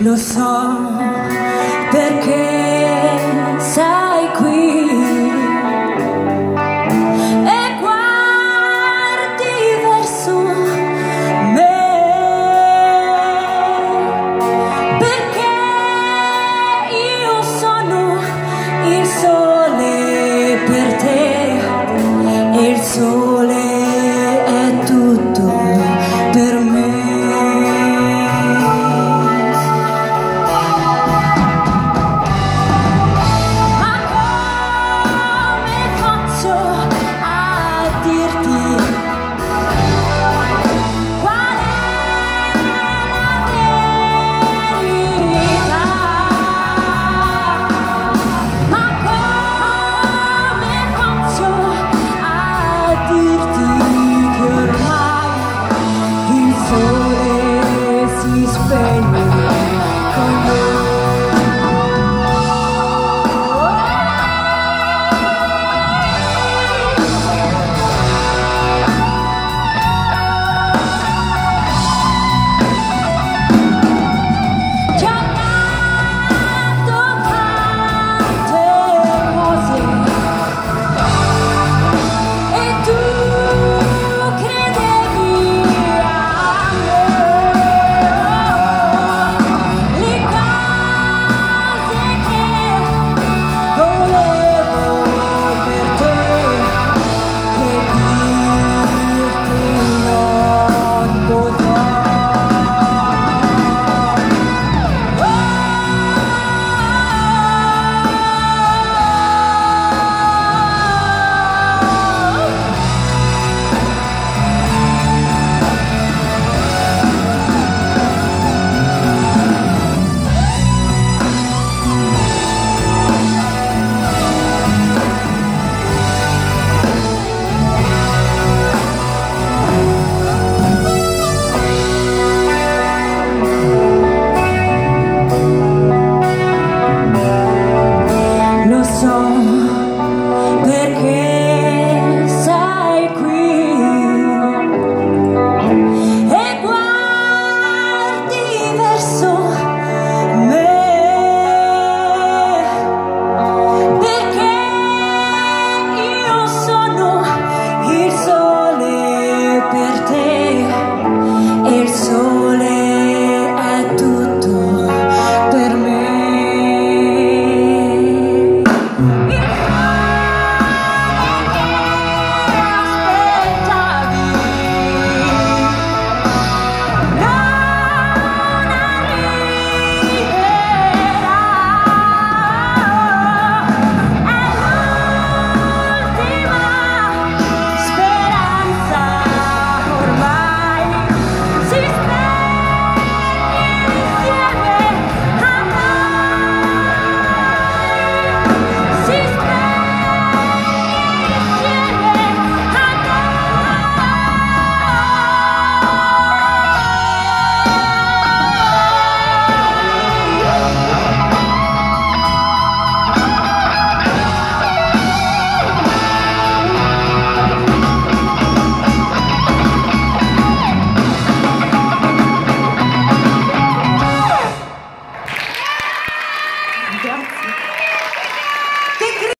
lo so perché sei qui